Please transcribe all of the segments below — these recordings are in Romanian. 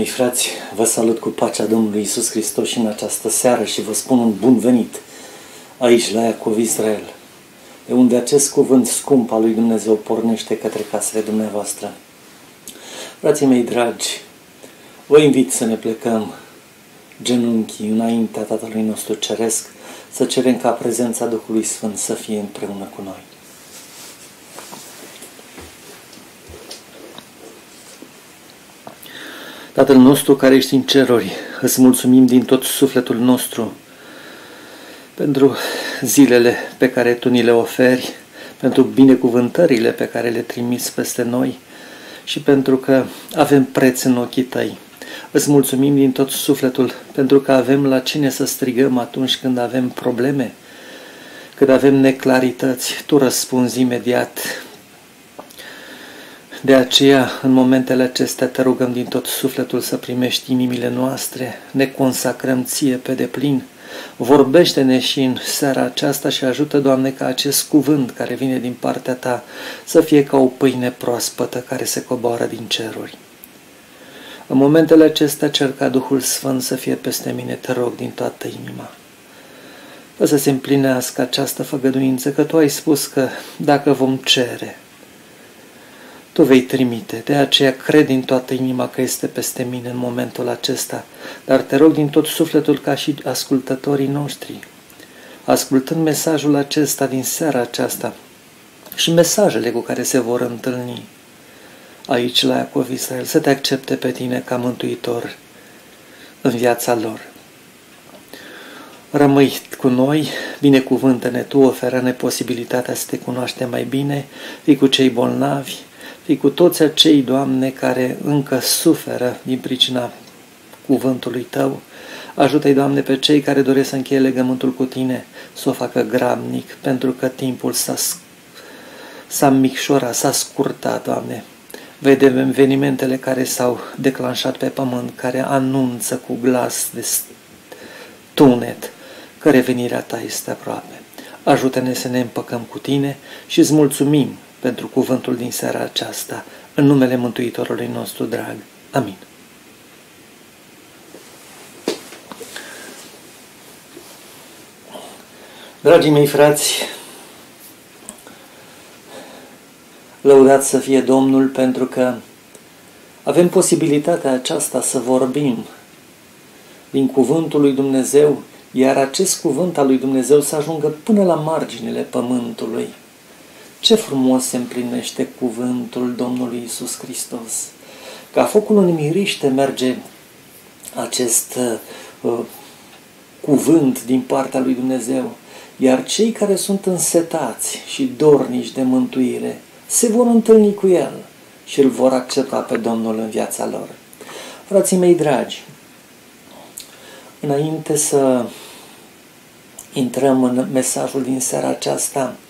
mei frați, vă salut cu pacea Domnului Isus Hristos și în această seară și vă spun un bun venit aici la Iacov Israel, de unde acest cuvânt scump al lui Dumnezeu pornește către casele dumneavoastră. Frații mei dragi, vă invit să ne plecăm genunchii înaintea Tatălui nostru Ceresc, să cerem ca prezența Duhului Sfânt să fie împreună cu noi. Tatăl nostru care ești în ceruri, îți mulțumim din tot sufletul nostru pentru zilele pe care Tu ni le oferi, pentru binecuvântările pe care le trimiți peste noi și pentru că avem preț în ochii Tăi. Îți mulțumim din tot sufletul pentru că avem la cine să strigăm atunci când avem probleme, când avem neclarități. Tu răspunzi imediat de aceea, în momentele acestea, te rugăm din tot sufletul să primești inimile noastre, ne consacrăm ție pe deplin. Vorbește-ne și în seara aceasta și ajută, Doamne, ca acest cuvânt care vine din partea Ta să fie ca o pâine proaspătă care se coboară din ceruri. În momentele acestea cer ca Duhul Sfânt să fie peste mine, te rog din toată inima. Fă să se împlinească această făgăduință, că Tu ai spus că dacă vom cere, tu vei trimite, de aceea cred din toată inima că este peste mine în momentul acesta, dar te rog din tot sufletul ca și ascultătorii noștri, ascultând mesajul acesta din seara aceasta și mesajele cu care se vor întâlni aici la Iacov Israel, să te accepte pe tine ca mântuitor în viața lor. Rămâi cu noi, binecuvântă-ne Tu, oferă-ne posibilitatea să te cunoaștem mai bine, fii cu cei bolnavi, Fii cu toți acei, Doamne, care încă suferă din pricina cuvântului Tău. Ajută-i, Doamne, pe cei care doresc să încheie legământul cu Tine, să o facă gramnic, pentru că timpul s-a, s-a micșorat, s-a scurtat, Doamne. Vedem evenimentele care s-au declanșat pe pământ, care anunță cu glas de tunet că revenirea Ta este aproape. Ajută-ne să ne împăcăm cu Tine și îți mulțumim pentru cuvântul din seara aceasta, în numele Mântuitorului nostru drag. Amin. Dragii mei frați, lăudați să fie Domnul pentru că avem posibilitatea aceasta să vorbim din cuvântul lui Dumnezeu, iar acest cuvânt al lui Dumnezeu să ajungă până la marginile pământului Ce frumos se împlinește cuvântul Domnului Isus Hristos. Ca focul în miriște merge acest uh, cuvânt din partea lui Dumnezeu, iar cei care sunt însetați și dornici de mântuire se vor întâlni cu El și îl vor accepta pe Domnul în viața lor. Frații mei dragi, înainte să intrăm în mesajul din seara aceasta, uh,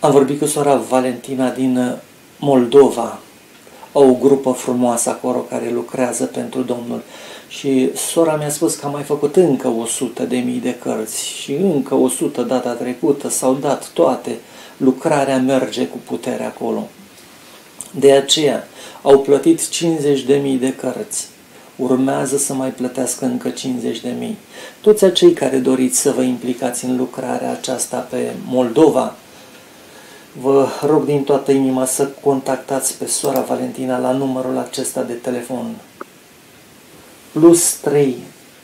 am vorbit cu sora Valentina din Moldova, o grupă frumoasă acolo care lucrează pentru Domnul. Și sora mi-a spus că a mai făcut încă 100 de mii de cărți și încă 100 data trecută, s-au dat toate. Lucrarea merge cu putere acolo. De aceea au plătit 50 de mii de cărți. Urmează să mai plătească încă 50 de mii. Toți acei care doriți să vă implicați în lucrarea aceasta pe Moldova, Vă rog din toată inima să contactați pe sora Valentina la numărul acesta de telefon. Plus 3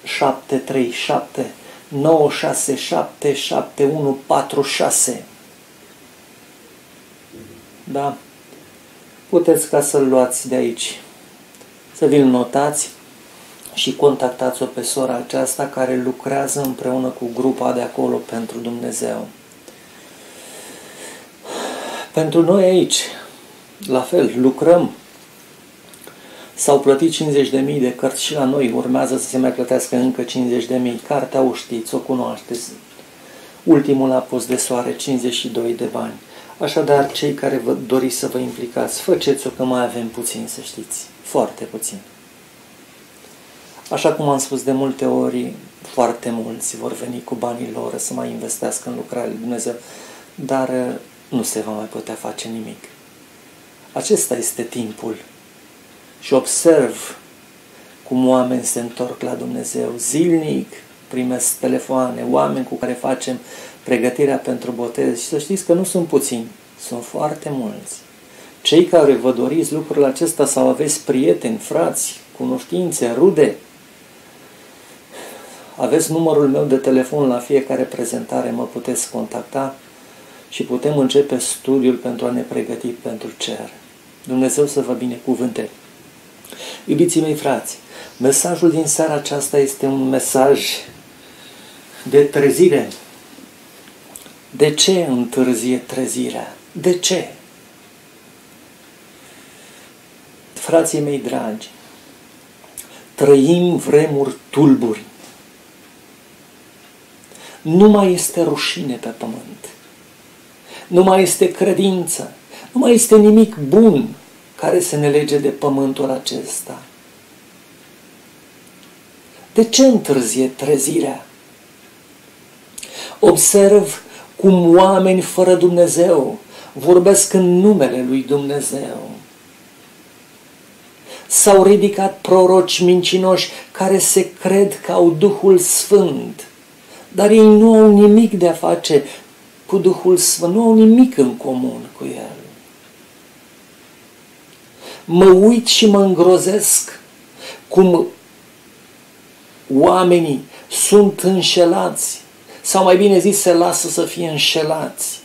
737 967 7146. Da? Puteți ca să-l luați de aici. Să vi-l notați și contactați-o pe sora aceasta care lucrează împreună cu grupa de acolo pentru Dumnezeu. Pentru noi aici, la fel, lucrăm. S-au plătit 50.000 de cărți și la noi urmează să se mai plătească încă 50.000. Cartea o știți, o cunoașteți. Ultimul a pus de soare 52 de bani. Așadar, cei care vă doriți să vă implicați, faceți-o că mai avem puțin, să știți. Foarte puțin. Așa cum am spus de multe ori, foarte mulți vor veni cu banii lor să mai investească în lucrarea lui Dumnezeu, dar nu se va mai putea face nimic. Acesta este timpul. Și observ cum oameni se întorc la Dumnezeu zilnic, primesc telefoane, oameni cu care facem pregătirea pentru botez și să știți că nu sunt puțini, sunt foarte mulți. Cei care vă doriți lucrul acesta sau aveți prieteni, frați, cunoștințe, rude, aveți numărul meu de telefon la fiecare prezentare, mă puteți contacta și putem începe studiul pentru a ne pregăti pentru cer. Dumnezeu să vă binecuvânte. Iubiții mei frați, mesajul din seara aceasta este un mesaj de trezire. De ce întârzie trezirea? De ce? Frații mei dragi, trăim vremuri tulburi. Nu mai este rușine pe pământ nu mai este credință, nu mai este nimic bun care să ne lege de pământul acesta. De ce întârzie trezirea? Observ cum oameni fără Dumnezeu vorbesc în numele lui Dumnezeu. S-au ridicat proroci mincinoși care se cred că au Duhul Sfânt, dar ei nu au nimic de a face cu Duhul Sfânt, nu au nimic în comun cu El. Mă uit și mă îngrozesc cum oamenii sunt înșelați, sau mai bine zis, se lasă să fie înșelați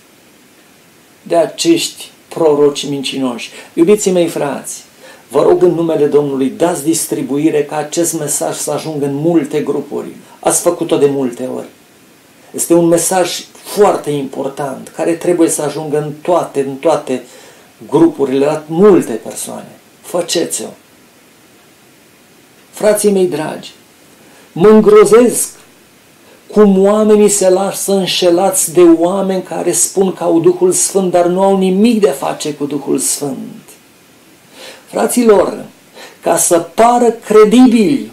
de acești proroci mincinoși. Iubiții mei frați, vă rog în numele Domnului, dați distribuire ca acest mesaj să ajungă în multe grupuri. Ați făcut-o de multe ori. Este un mesaj foarte important, care trebuie să ajungă în toate, în toate grupurile, la multe persoane. Faceți-o. Frații mei dragi, mă îngrozesc cum oamenii se lasă înșelați de oameni care spun că au Duhul Sfânt, dar nu au nimic de a face cu Duhul Sfânt. Fraților, ca să pară credibili,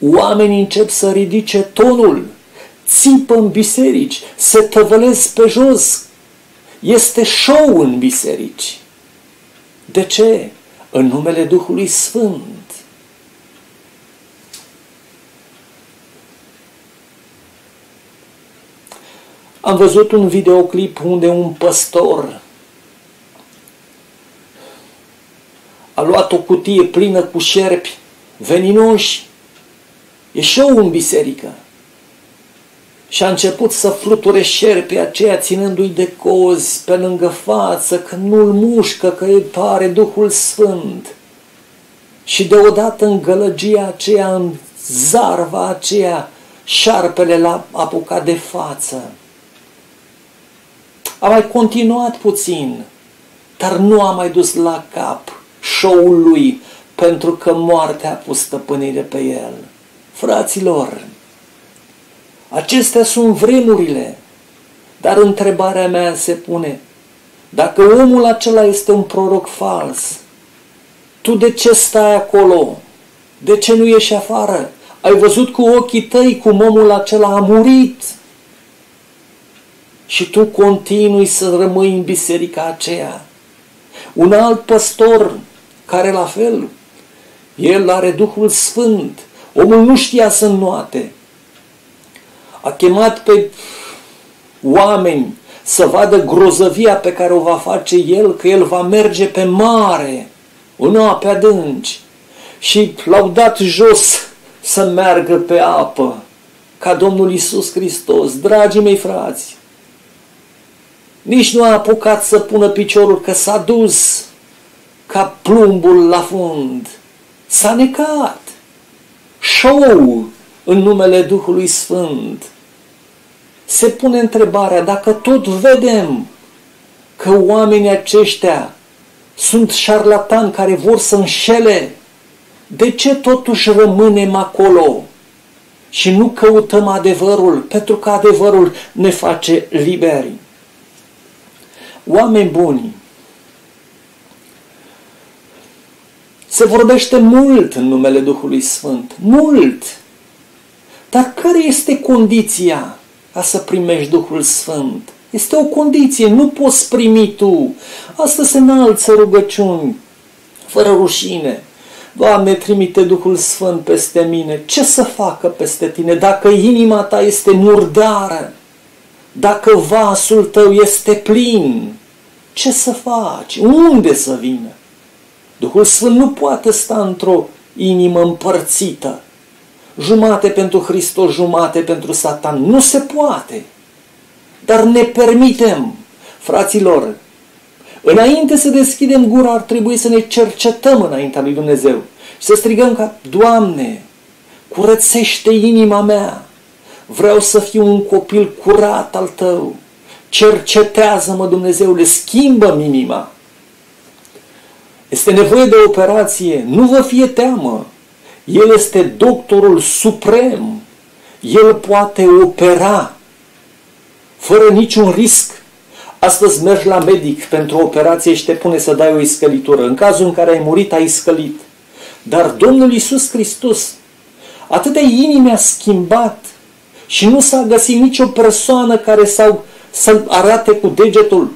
oamenii încep să ridice tonul țipă în biserici, se tăvălesc pe jos. Este show în biserici. De ce? În numele Duhului Sfânt. Am văzut un videoclip unde un păstor a luat o cutie plină cu șerpi veninoși. E show în biserică. și a început să fluture șerpe aceea ținându-i de cozi pe lângă față, că nu-l mușcă, că îi pare Duhul Sfânt. Și deodată în gălăgia aceea, în zarva aceea, șarpele l-a apucat de față. A mai continuat puțin, dar nu a mai dus la cap show-ul lui, pentru că moartea a pus stăpânire pe el. Fraților, acestea sunt vremurile, dar întrebarea mea se pune, dacă omul acela este un proroc fals, tu de ce stai acolo? De ce nu ieși afară? Ai văzut cu ochii tăi cum omul acela a murit și tu continui să rămâi în biserica aceea. Un alt păstor care la fel, el are Duhul Sfânt, omul nu știa să înnoate. A chemat pe oameni să vadă grozăvia pe care o va face el, că el va merge pe mare, în ape adânci. Și l-au dat jos să meargă pe apă, ca Domnul Isus Hristos. Dragii mei frați, nici nu a apucat să pună piciorul, că s-a dus ca plumbul la fund. S-a necat. Show în numele Duhului Sfânt. Se pune întrebarea, dacă tot vedem că oamenii aceștia sunt șarlatani care vor să înșele, de ce totuși rămânem acolo și nu căutăm adevărul? Pentru că adevărul ne face liberi. Oameni buni, se vorbește mult în numele Duhului Sfânt, mult. Dar care este condiția ca să primești Duhul Sfânt? Este o condiție, nu poți primi tu. Asta se înalță rugăciuni, fără rușine. Doamne, trimite Duhul Sfânt peste mine. Ce să facă peste tine dacă inima ta este murdară? Dacă vasul tău este plin? Ce să faci? Unde să vină? Duhul Sfânt nu poate sta într-o inimă împărțită. Jumate pentru Hristos, jumate pentru Satan. Nu se poate. Dar ne permitem, fraților, înainte să deschidem gura, ar trebui să ne cercetăm înaintea lui Dumnezeu și să strigăm ca, Doamne, curățește inima mea, vreau să fiu un copil curat al Tău, cercetează-mă Dumnezeule, schimbă inima. Este nevoie de operație, nu vă fie teamă. El este doctorul suprem. El poate opera fără niciun risc. Astăzi mergi la medic pentru o operație și te pune să dai o iscălitură. În cazul în care ai murit, ai iscălit. Dar Domnul Iisus Hristos, atâtea inimi a schimbat și nu s-a găsit nicio persoană care s-au, să arate cu degetul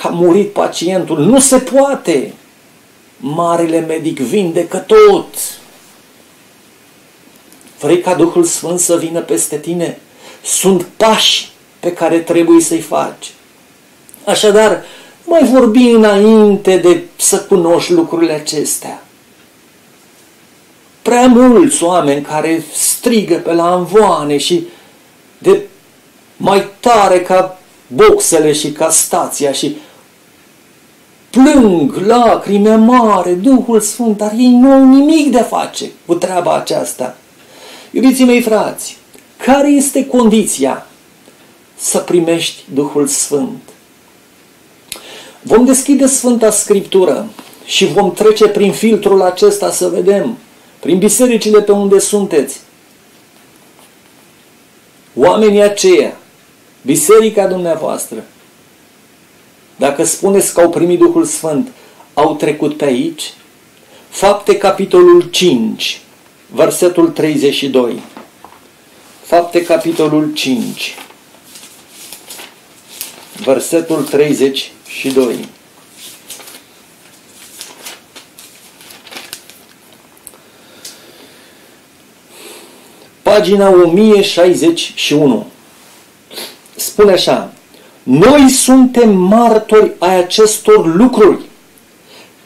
că a murit pacientul. Nu se poate. Marele medic vindecă tot. Vrei ca Duhul Sfânt să vină peste tine? Sunt pași pe care trebuie să-i faci. Așadar, mai vorbi înainte de să cunoști lucrurile acestea. Prea mulți oameni care strigă pe la învoane și de mai tare ca boxele și ca stația și plâng lacrime mare, Duhul Sfânt, dar ei nu au nimic de a face cu treaba aceasta. Iubiții mei frați, care este condiția să primești Duhul Sfânt? Vom deschide Sfânta Scriptură și vom trece prin filtrul acesta să vedem, prin bisericile pe unde sunteți, oamenii aceia, biserica dumneavoastră, dacă spuneți că au primit Duhul Sfânt, au trecut pe aici? Fapte, capitolul 5, versetul 32. Fapte, capitolul 5, versetul 32. Pagina 1061. Spune așa, noi suntem martori ai acestor lucruri,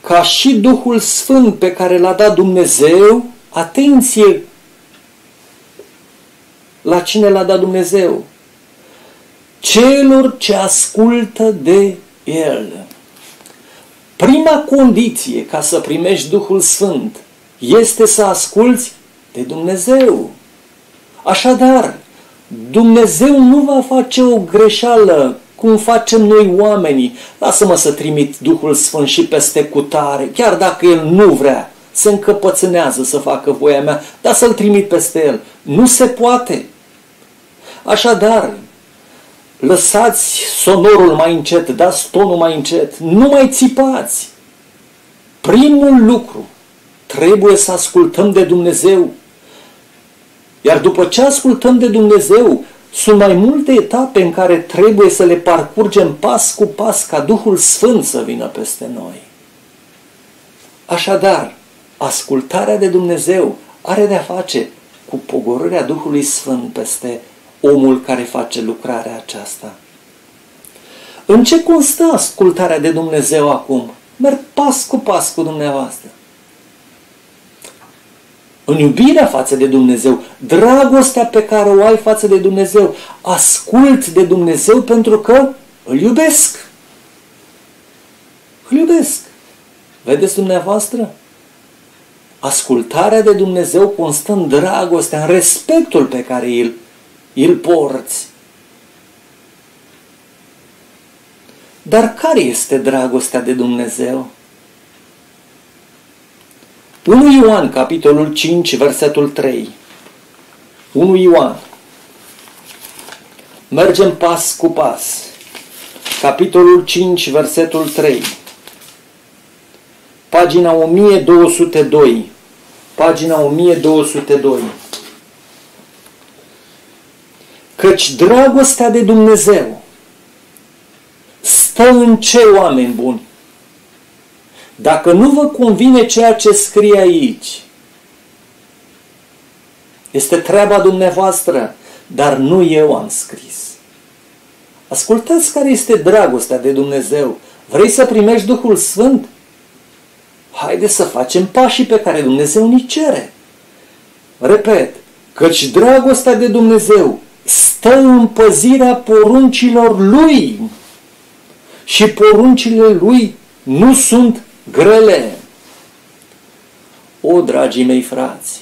ca și Duhul Sfânt pe care l-a dat Dumnezeu, atenție la cine l-a dat Dumnezeu, celor ce ascultă de El. Prima condiție ca să primești Duhul Sfânt este să asculți de Dumnezeu. Așadar, Dumnezeu nu va face o greșeală cum facem noi oamenii. Lasă-mă să trimit Duhul Sfânt și peste cutare, chiar dacă El nu vrea, se încăpățânează să facă voia mea, dar să-L trimit peste El. Nu se poate. Așadar, lăsați sonorul mai încet, dați tonul mai încet, nu mai țipați. Primul lucru, trebuie să ascultăm de Dumnezeu. Iar după ce ascultăm de Dumnezeu, sunt mai multe etape în care trebuie să le parcurgem pas cu pas ca Duhul Sfânt să vină peste noi. Așadar, ascultarea de Dumnezeu are de-a face cu pogorârea Duhului Sfânt peste omul care face lucrarea aceasta. În ce constă ascultarea de Dumnezeu acum? Merg pas cu pas cu dumneavoastră. În iubirea față de Dumnezeu, dragostea pe care o ai față de Dumnezeu, ascult de Dumnezeu pentru că îl iubesc. Îl iubesc. Vedeți dumneavoastră? Ascultarea de Dumnezeu constă în dragostea, în respectul pe care îl, îl porți. Dar care este dragostea de Dumnezeu? 1 Ioan, capitolul 5, versetul 3. 1 Ioan. Mergem pas cu pas. Capitolul 5, versetul 3. Pagina 1202. Pagina 1202. Căci dragostea de Dumnezeu stă în ce oameni buni? Dacă nu vă convine ceea ce scrie aici, este treaba dumneavoastră, dar nu eu am scris. Ascultați care este dragostea de Dumnezeu. Vrei să primești Duhul Sfânt? Haideți să facem pașii pe care Dumnezeu ni cere. Repet, căci dragostea de Dumnezeu stă în păzirea poruncilor Lui și poruncile Lui nu sunt grele. O, dragii mei frați,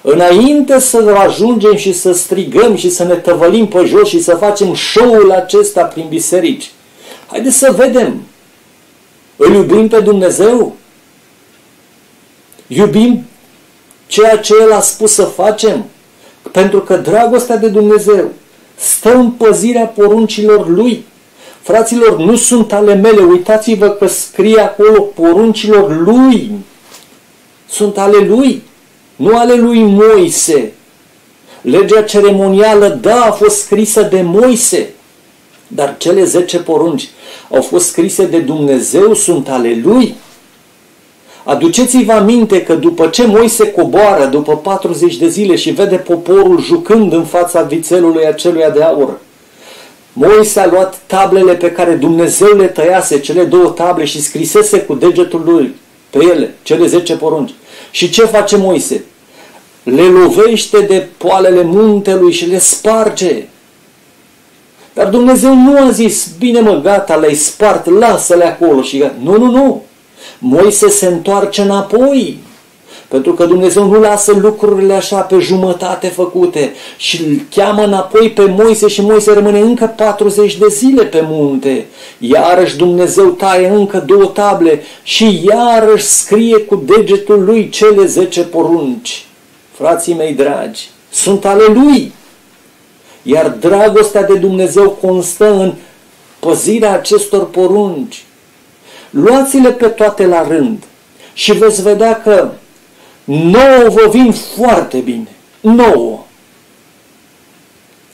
înainte să ajungem și să strigăm și să ne tăvălim pe jos și să facem show-ul acesta prin biserici, haideți să vedem. Îl iubim pe Dumnezeu? Iubim ceea ce El a spus să facem? Pentru că dragostea de Dumnezeu stă în păzirea poruncilor Lui. Fraților, nu sunt ale mele, uitați-vă că scrie acolo poruncilor lui. Sunt ale lui, nu ale lui Moise. Legea ceremonială, da, a fost scrisă de Moise, dar cele zece porunci au fost scrise de Dumnezeu, sunt ale lui. Aduceți-vă aminte că după ce Moise coboară după 40 de zile și vede poporul jucând în fața vițelului aceluia de aur, Moise a luat tablele pe care Dumnezeu le tăiase, cele două table și scrisese cu degetul lui pe ele, cele zece porunci. Și ce face Moise? Le lovește de poalele muntelui și le sparge. Dar Dumnezeu nu a zis, bine mă, gata, le-ai spart, lasă-le acolo și gata. Nu, nu, nu. Moise se întoarce înapoi pentru că Dumnezeu nu lasă lucrurile așa pe jumătate făcute și îl cheamă înapoi pe Moise și Moise rămâne încă 40 de zile pe munte. Iarăși Dumnezeu taie încă două table și iarăși scrie cu degetul lui cele 10 porunci. Frații mei dragi, sunt ale lui. Iar dragostea de Dumnezeu constă în păzirea acestor porunci. Luați-le pe toate la rând și veți vedea că Nouă vă vin foarte bine. Nouă.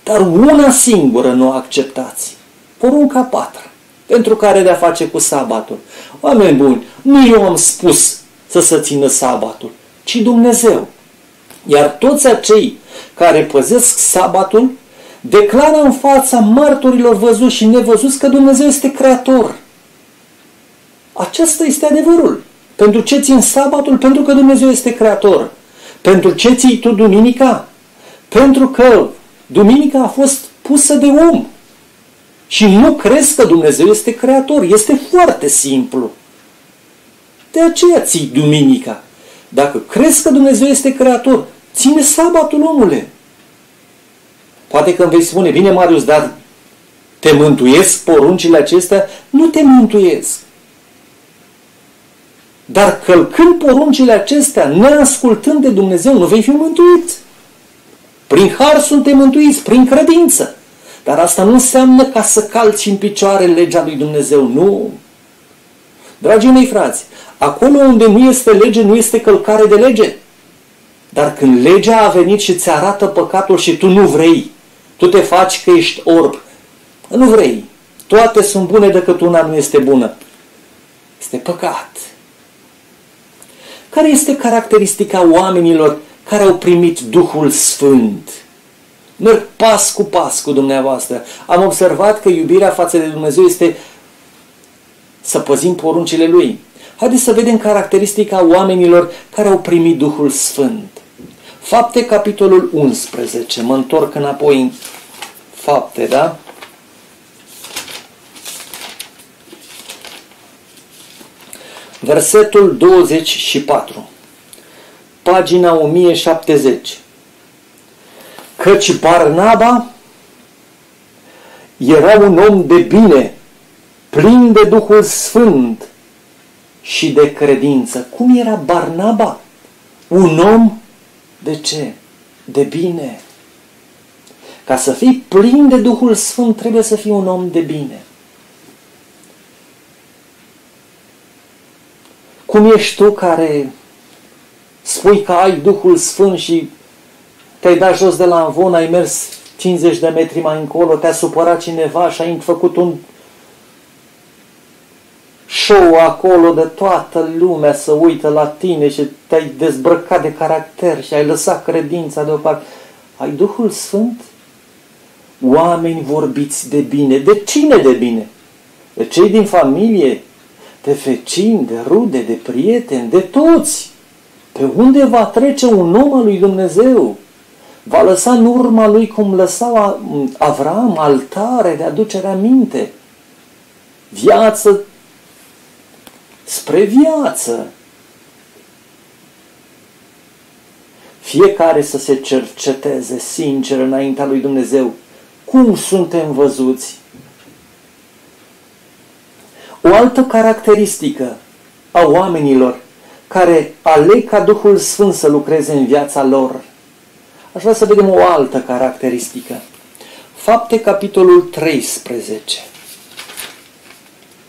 Dar una singură nu acceptați. Porunca patra. Pentru care de-a face cu sabatul. Oameni buni, nu eu am spus să se țină sabatul, ci Dumnezeu. Iar toți acei care păzesc sabatul declară în fața martorilor văzuți și nevăzuți că Dumnezeu este creator. Acesta este adevărul. Pentru ce țin sabatul? Pentru că Dumnezeu este creator. Pentru ce ții tu duminica? Pentru că duminica a fost pusă de om. și nu crezi că Dumnezeu este creator. Este foarte simplu. De aceea ții duminica. Dacă crezi că Dumnezeu este creator, ține sabatul, omule. Poate că îmi vei spune, bine Marius, dar te mântuiesc poruncile acestea? Nu te mântuiesc. Dar călcând poruncile acestea, neascultând de Dumnezeu, nu vei fi mântuit. Prin har suntem mântuiți, prin credință. Dar asta nu înseamnă ca să calci în picioare legea lui Dumnezeu. Nu. Dragii mei frați, acolo unde nu este lege, nu este călcare de lege. Dar când legea a venit și ți arată păcatul și tu nu vrei, tu te faci că ești orb, nu vrei. Toate sunt bune decât una nu este bună. Este păcat. Care este caracteristica oamenilor care au primit Duhul Sfânt? Merg pas cu pas cu dumneavoastră. Am observat că iubirea față de Dumnezeu este să păzim poruncile Lui. Haideți să vedem caracteristica oamenilor care au primit Duhul Sfânt. Fapte, capitolul 11. Mă întorc înapoi în fapte, da? Versetul 24. Pagina 1070. Căci Barnaba era un om de bine, plin de Duhul Sfânt și de credință. Cum era Barnaba? Un om de ce? De bine. Ca să fii plin de Duhul Sfânt, trebuie să fii un om de bine. Cum ești tu care spui că ai Duhul Sfânt și te-ai dat jos de la învon, ai mers 50 de metri mai încolo, te-a supărat cineva și ai făcut un show acolo de toată lumea să uită la tine și te-ai dezbrăcat de caracter și ai lăsat credința deoparte. Ai Duhul Sfânt? Oameni vorbiți de bine. De cine de bine? De cei din familie? De vecini, de rude, de prieteni, de toți. Pe unde va trece un om al lui Dumnezeu? Va lăsa în urma lui cum lăsa Avram altare de aducere aminte. Viață spre viață. Fiecare să se cerceteze sincer înaintea lui Dumnezeu. Cum suntem văzuți? O altă caracteristică a oamenilor care aleg ca Duhul Sfânt să lucreze în viața lor. Aș vrea să vedem o altă caracteristică. Fapte, capitolul 13.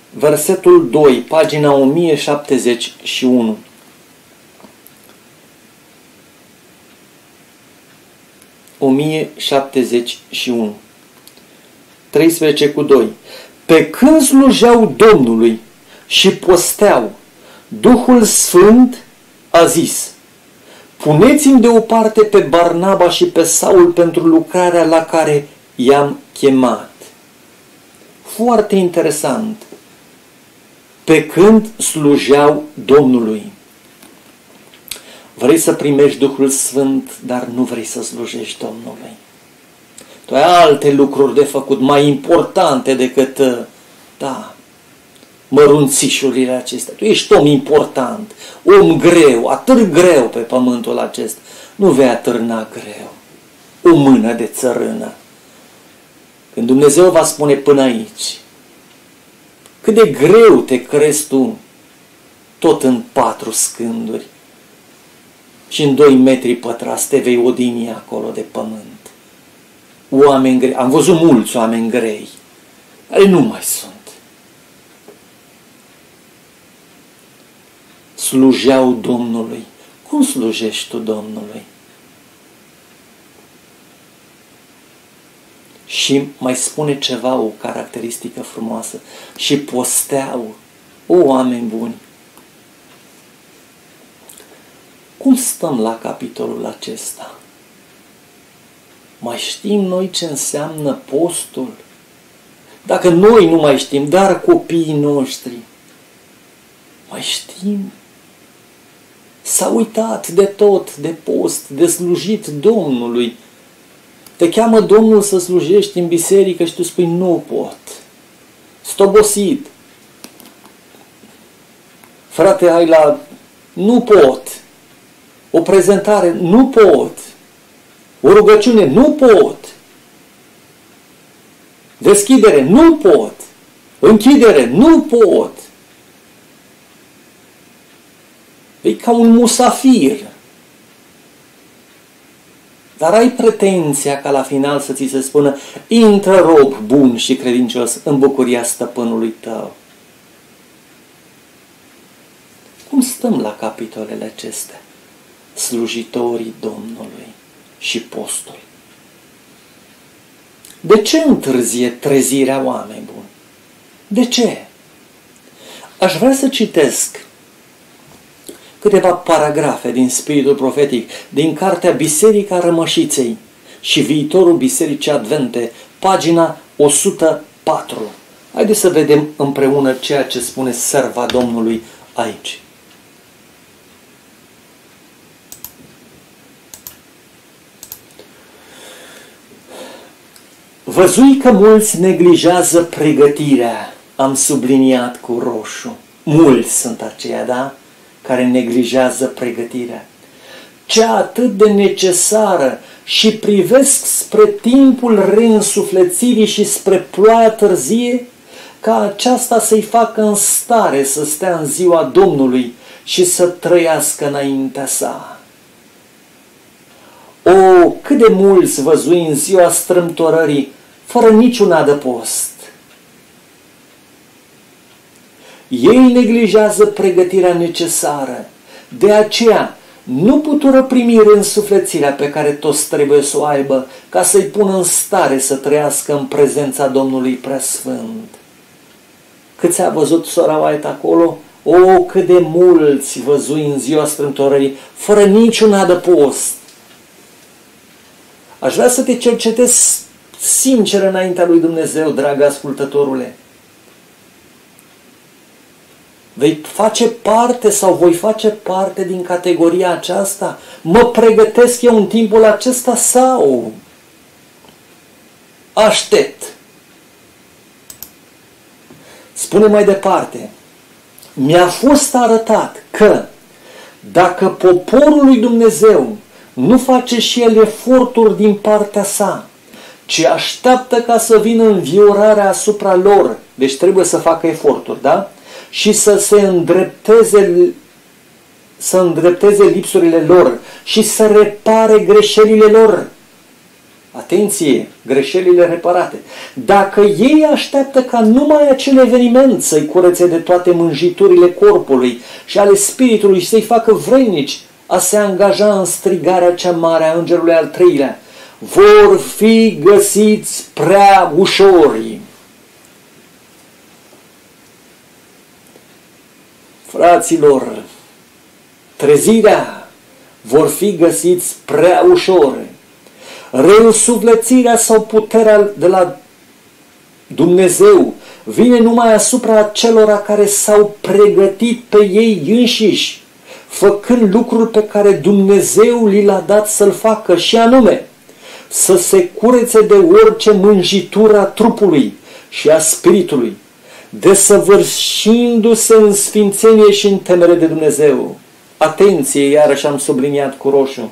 Versetul 2, pagina 1071. O 1071. 13 cu 2. Pe când slujeau Domnului și posteau, Duhul Sfânt a zis, puneți-mi deoparte pe Barnaba și pe Saul pentru lucrarea la care i-am chemat. Foarte interesant. Pe când slujeau Domnului. Vrei să primești Duhul Sfânt, dar nu vrei să slujești Domnului. Tu ai alte lucruri de făcut mai importante decât, da, mărunțișurile acestea. Tu ești om important, om greu, atât greu pe pământul acesta. Nu vei atârna greu. O mână de țărână. Când Dumnezeu va spune până aici, cât de greu te crezi tu tot în patru scânduri și în doi metri pătrați te vei odini acolo de pământ. Oameni grei, am văzut mulți oameni grei, care nu mai sunt. slujeau Domnului. Cum slujești tu Domnului? Și mai spune ceva, o caracteristică frumoasă. Și posteau. O, oameni buni! Cum stăm la capitolul acesta? Mai știm noi ce înseamnă postul? Dacă noi nu mai știm, dar copiii noștri, mai știm S-a uitat de tot, de post, de slujit Domnului. Te cheamă Domnul să slujești în biserică și tu spui nu pot. stobosit. Frate, ai la... Nu pot. O prezentare, nu pot. O rugăciune, nu pot. Deschidere, nu pot. Închidere, nu pot. E ca un musafir. Dar ai pretenția ca la final să ți se spună, intră rob bun și credincios în bucuria stăpânului tău. Cum stăm la capitolele acestea? Slujitorii Domnului și postul. De ce întârzie trezirea oameni buni? De ce? Aș vrea să citesc câteva paragrafe din spiritul profetic, din cartea Biserica Rămășiței și viitorul Bisericii Advente, pagina 104. Haideți să vedem împreună ceea ce spune serva Domnului aici. Văzui că mulți neglijează pregătirea, am subliniat cu roșu. Mulți sunt aceia, da? Care neglijează pregătirea. Cea atât de necesară și privesc spre timpul reînsuflețirii și spre ploaia târzie, ca aceasta să-i facă în stare să stea în ziua Domnului și să trăiască înaintea sa. O, cât de mulți văzui în ziua strâmtorării fără niciun adăpost. Ei neglijează pregătirea necesară. De aceea, nu putură primi însuflețirea pe care toți trebuie să o aibă ca să-i pună în stare să trăiască în prezența Domnului Preasfânt. Câți a văzut sora White acolo? O, cât de mulți văzui în ziua strântorării, fără niciun adăpost. Aș vrea să te cercetezi sincer înaintea lui Dumnezeu, drag ascultătorule. Vei face parte sau voi face parte din categoria aceasta? Mă pregătesc eu în timpul acesta sau aștept? Spune mai departe, mi-a fost arătat că dacă poporul lui Dumnezeu nu face și el eforturi din partea sa, ci așteaptă ca să vină înviorarea asupra lor. Deci trebuie să facă eforturi, da? Și să se îndrepteze să îndrepteze lipsurile lor și să repare greșelile lor. Atenție, greșelile reparate. Dacă ei așteaptă ca numai acel eveniment să-i curețe de toate mânjiturile corpului și ale spiritului și să-i facă vrenici a se angaja în strigarea cea mare a îngerului al treilea, vor fi găsiți prea ușori. Fraților, trezirea vor fi găsiți prea ușor. Reînsuflețirea sau puterea de la Dumnezeu vine numai asupra celor care s-au pregătit pe ei înșiși, făcând lucruri pe care Dumnezeu li l-a dat să-l facă și anume să se curețe de orice mânjitură a trupului și a spiritului, desăvârșindu-se în sfințenie și în temere de Dumnezeu. Atenție, iarăși am subliniat cu roșu.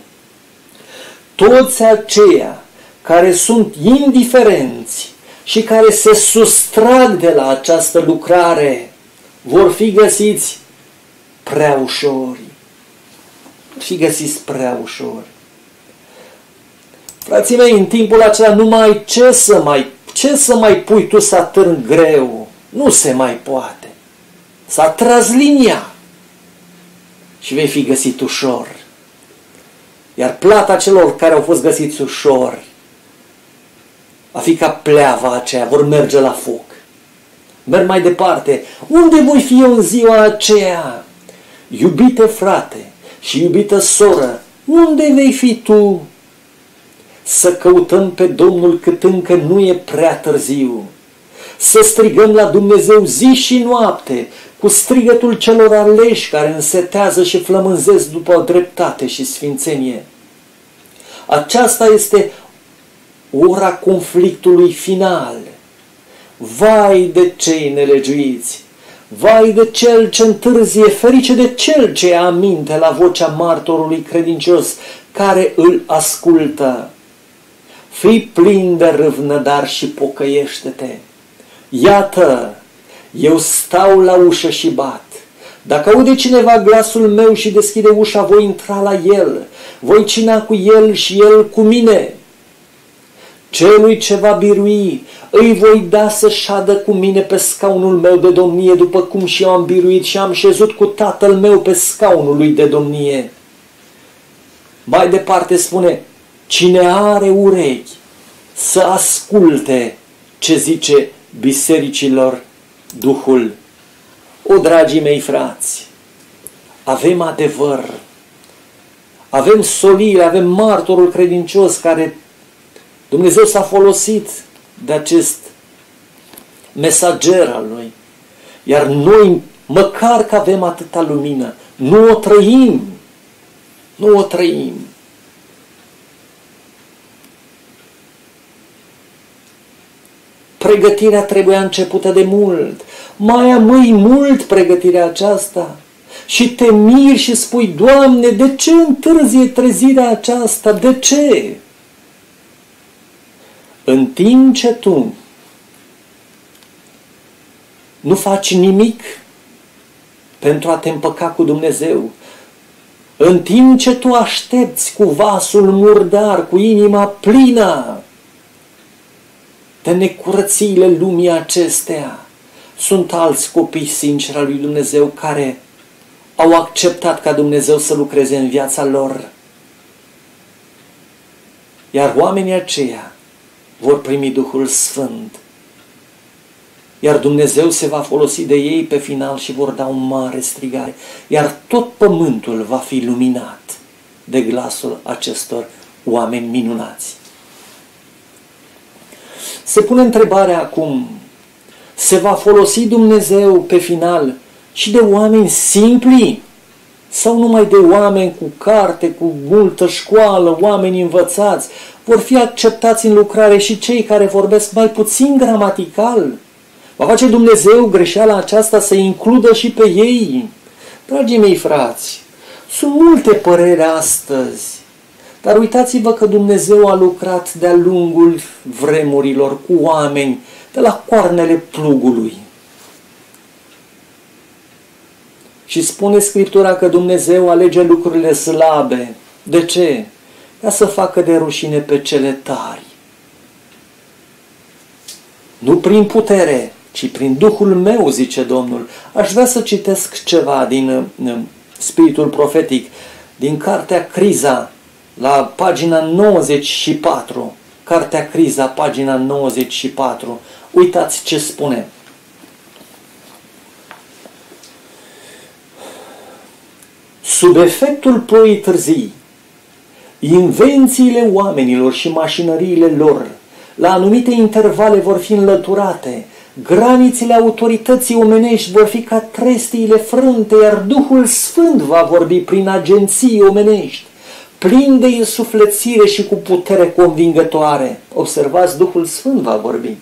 Toți aceia care sunt indiferenți și care se sustrag de la această lucrare vor fi găsiți prea ușori. Fi găsiți prea ușori. Frații mei, în timpul acela nu mai ce să mai, ce să mai pui tu să atârn greu? Nu se mai poate. S-a tras linia și vei fi găsit ușor. Iar plata celor care au fost găsiți ușor va fi ca pleava aceea, vor merge la foc. Merg mai departe. Unde voi fi eu în ziua aceea? Iubite frate și iubită soră, unde vei fi tu să căutăm pe Domnul cât încă nu e prea târziu, să strigăm la Dumnezeu zi și noapte, cu strigătul celor aleși care însetează și flămânzesc după dreptate și sfințenie. Aceasta este ora conflictului final. Vai de cei nelegiuiți! Vai de cel ce întârzie, ferice de cel ce ia aminte la vocea martorului credincios care îl ascultă. Fii plin de râvnă, dar și pocăiește-te. Iată, eu stau la ușă și bat. Dacă aude cineva glasul meu și deschide ușa, voi intra la el, voi cina cu el și el cu mine. Celui ce va birui, îi voi da să șadă cu mine pe scaunul meu de domnie, după cum și eu am biruit și am șezut cu tatăl meu pe scaunul lui de domnie. Mai departe spune, cine are urechi să asculte ce zice bisericilor Duhul. O, dragii mei frați, avem adevăr, avem solire, avem martorul credincios care Dumnezeu s-a folosit de acest mesager al lui. Iar noi, măcar că avem atâta lumină, nu o trăim. Nu o trăim. Pregătirea trebuia începută de mult. Mai amâi mult pregătirea aceasta. Și te miri și spui, Doamne, de ce întârzie trezirea aceasta? De ce? În timp ce tu nu faci nimic pentru a te împăca cu Dumnezeu, în timp ce tu aștepți cu vasul murdar, cu inima plină de necurățiile lumii acestea, sunt alți copii sinceri al lui Dumnezeu care au acceptat ca Dumnezeu să lucreze în viața lor. Iar oamenii aceia vor primi Duhul Sfânt. Iar Dumnezeu se va folosi de ei pe final și vor da un mare strigare. Iar tot pământul va fi luminat de glasul acestor oameni minunați. Se pune întrebarea acum, se va folosi Dumnezeu pe final și de oameni simpli sau numai de oameni cu carte, cu multă școală, oameni învățați, vor fi acceptați în lucrare și cei care vorbesc mai puțin gramatical. Va face Dumnezeu greșeala aceasta să includă și pe ei. Dragii mei frați, sunt multe păreri astăzi, dar uitați-vă că Dumnezeu a lucrat de-a lungul vremurilor cu oameni de la coarnele plugului. Și spune Scriptura că Dumnezeu alege lucrurile slabe. De ce? Ca să facă de rușine pe cele tari. Nu prin putere, ci prin Duhul meu, zice Domnul. Aș vrea să citesc ceva din spiritul profetic, din cartea Criza, la pagina 94. Cartea Criza, pagina 94. Uitați ce spune. Sub efectul ploii târzii, invențiile oamenilor și mașinăriile lor, la anumite intervale vor fi înlăturate, granițele autorității omenești vor fi ca trestiile frânte, iar Duhul Sfânt va vorbi prin agenții omenești, plin de insuflețire și cu putere convingătoare. Observați, Duhul Sfânt va vorbi.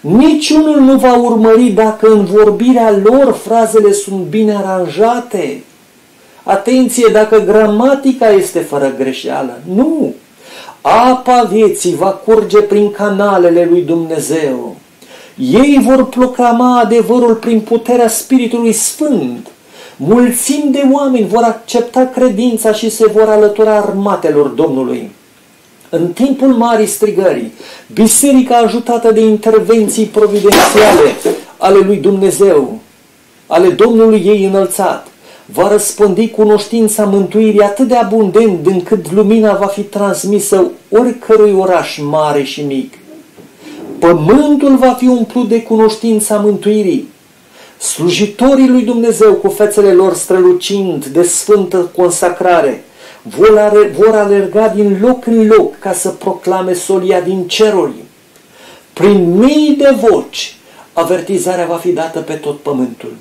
Niciunul nu va urmări dacă în vorbirea lor frazele sunt bine aranjate. Atenție, dacă gramatica este fără greșeală. Nu! Apa vieții va curge prin canalele lui Dumnezeu. Ei vor proclama adevărul prin puterea Spiritului Sfânt. Mulțimi de oameni vor accepta credința și se vor alătura armatelor Domnului. În timpul marii strigării, biserica ajutată de intervenții providențiale ale lui Dumnezeu, ale Domnului ei înălțat, va răspândi cunoștința mântuirii atât de abundent încât lumina va fi transmisă oricărui oraș mare și mic. Pământul va fi umplut de cunoștința mântuirii. Slujitorii lui Dumnezeu cu fețele lor strălucind de sfântă consacrare vor alerga din loc în loc ca să proclame solia din ceruri. Prin mii de voci, avertizarea va fi dată pe tot pământul.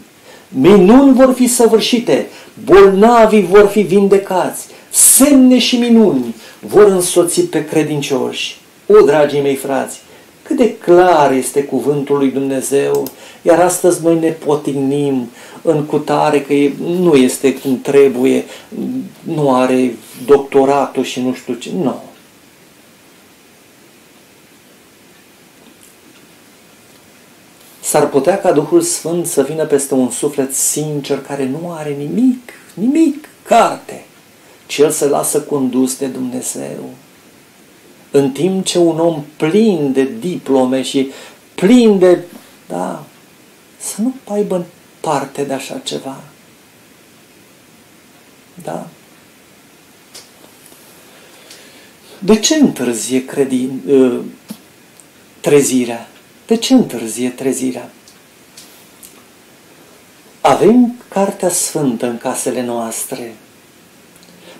Minuni vor fi săvârșite, bolnavii vor fi vindecați, semne și minuni vor însoți pe credincioși. O, dragii mei frați, cât de clar este cuvântul lui Dumnezeu, iar astăzi noi ne potignim în cutare că nu este cum trebuie, nu are doctoratul și nu știu ce. Nu. S-ar putea ca Duhul Sfânt să vină peste un suflet sincer care nu are nimic, nimic, carte, ci el se lasă condus de Dumnezeu. În timp ce un om plin de diplome și plin de, da, să nu aibă parte de așa ceva. Da? De ce întârzie credi, ă, trezirea? De ce întârzie trezirea? Avem Cartea Sfântă în casele noastre.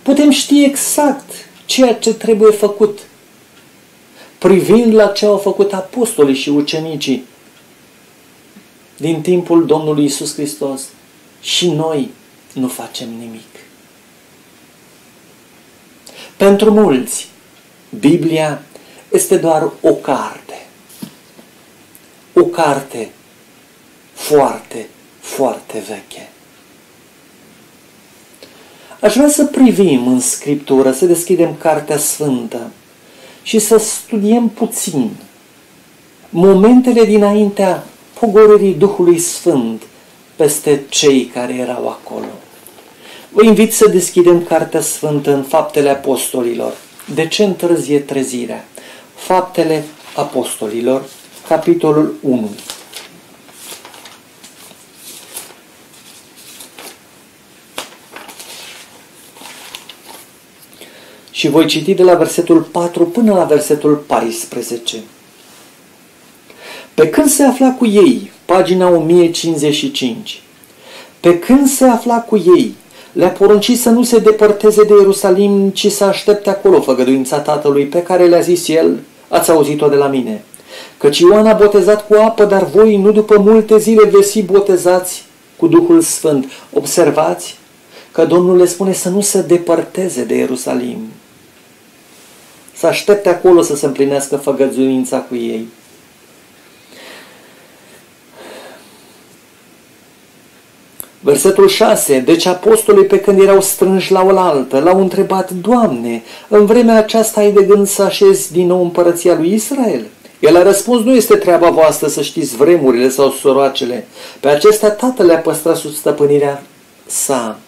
Putem ști exact ceea ce trebuie făcut, privind la ce au făcut apostolii și ucenicii din timpul Domnului Isus Hristos. Și noi nu facem nimic. Pentru mulți, Biblia este doar o carte. O carte foarte, foarte veche. Aș vrea să privim în Scriptură, să deschidem Cartea Sfântă și să studiem puțin momentele dinaintea pogorârii Duhului Sfânt peste cei care erau acolo. Vă invit să deschidem Cartea Sfântă în Faptele Apostolilor. De ce întârzie trezirea? Faptele Apostolilor, capitolul 1. Și voi citi de la versetul 4 până la versetul 14. Pe când se afla cu ei, pagina 1055, pe când se afla cu ei, le-a poruncit să nu se depărteze de Ierusalim, ci să aștepte acolo făgăduința Tatălui pe care le-a zis el, ați auzit-o de la mine. Căci Ioan a botezat cu apă, dar voi nu după multe zile veți fi botezați cu Duhul Sfânt. Observați că Domnul le spune să nu se depărteze de Ierusalim. Să aștepte acolo să se împlinească făgăduința cu ei. Versetul 6. Deci apostolii pe când erau strânși la oaltă, l-au întrebat, Doamne, în vremea aceasta ai de gând să așezi din nou împărăția lui Israel? El a răspuns, nu este treaba voastră să știți vremurile sau soroacele. Pe acestea tatăl le-a păstrat sub stăpânirea sa.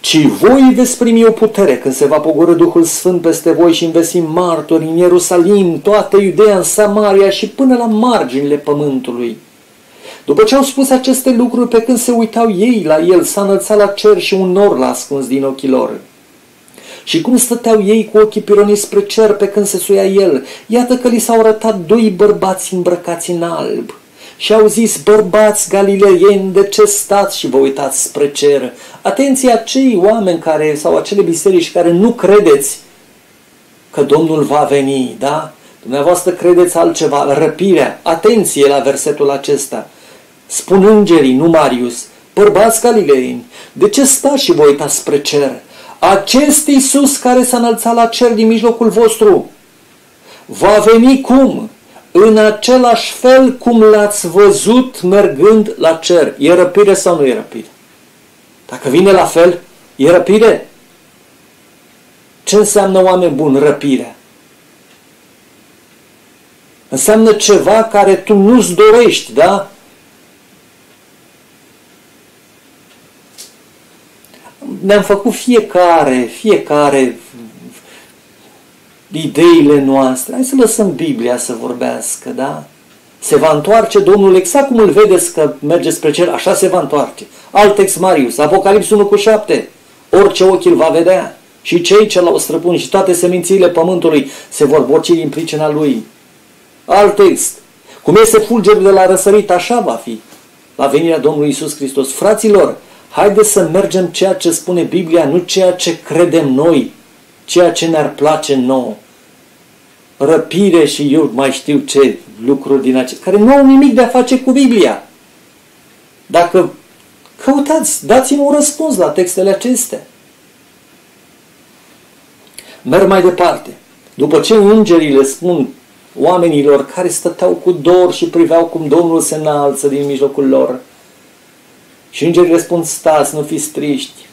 Ci voi veți primi o putere când se va pogorâ Duhul Sfânt peste voi și învesi martori în Ierusalim, toată Iudeea, în Samaria și până la marginile pământului. După ce au spus aceste lucruri, pe când se uitau ei la el, s-a înălțat la cer și un nor l-a ascuns din ochii lor. Și cum stăteau ei cu ochii pironiți spre cer pe când se suia el, iată că li s-au arătat doi bărbați îmbrăcați în alb. Și au zis, bărbați galileieni, de ce stați și vă uitați spre cer? Atenție acei oameni care, sau acele biserici care nu credeți că Domnul va veni, da? Dumneavoastră credeți altceva, răpirea. Atenție la versetul acesta. Spun îngerii, nu Marius, bărbați galileeni, de ce stați și vă uitați spre cer? Acest Iisus care s-a înălțat la cer din mijlocul vostru va veni cum? În același fel cum l-ați văzut mergând la cer. E răpire sau nu e răpire? Dacă vine la fel, e răpire? Ce înseamnă oameni buni răpirea? Înseamnă ceva care tu nu-ți dorești, da? Ne-am făcut fiecare, fiecare ideile noastre. Hai să lăsăm Biblia să vorbească, da? Se va întoarce Domnul exact cum îl vedeți că merge spre cer, așa se va întoarce. Alt text Marius, Apocalips 1 cu 7. Orice ochi îl va vedea și cei ce l-au străpun și toate semințiile pământului se vor borci din pricina lui. Alt text. Cum este fulgerul de la răsărit, așa va fi la venirea Domnului Isus Hristos. Fraților, Haideți să mergem ceea ce spune Biblia, nu ceea ce credem noi, ceea ce ne-ar place nouă. Răpire și eu mai știu ce lucruri din acestea, care nu au nimic de a face cu Biblia. Dacă căutați, dați-mi un răspuns la textele acestea. Merg mai departe. După ce îngerii le spun oamenilor care stăteau cu dor și priveau cum Domnul se înalță din mijlocul lor. Și îngerii răspund, stați, nu fiți triști,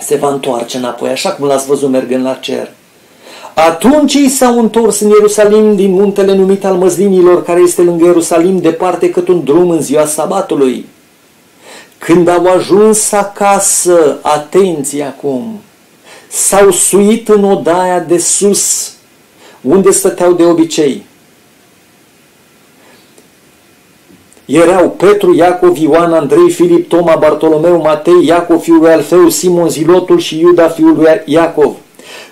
se va întoarce înapoi, așa cum l-ați văzut mergând la cer. Atunci ei s-au întors în Ierusalim din muntele numit al măslinilor, care este lângă Ierusalim, departe cât un drum în ziua sabatului. Când au ajuns acasă, atenție acum, s-au suit în odaia de sus, unde stăteau de obicei. Erau Petru, Iacov, Ioan, Andrei, Filip, Toma, Bartolomeu, Matei, Iacov, fiul lui Alfeu, Simon, Zilotul și Iuda, fiul lui Iacov.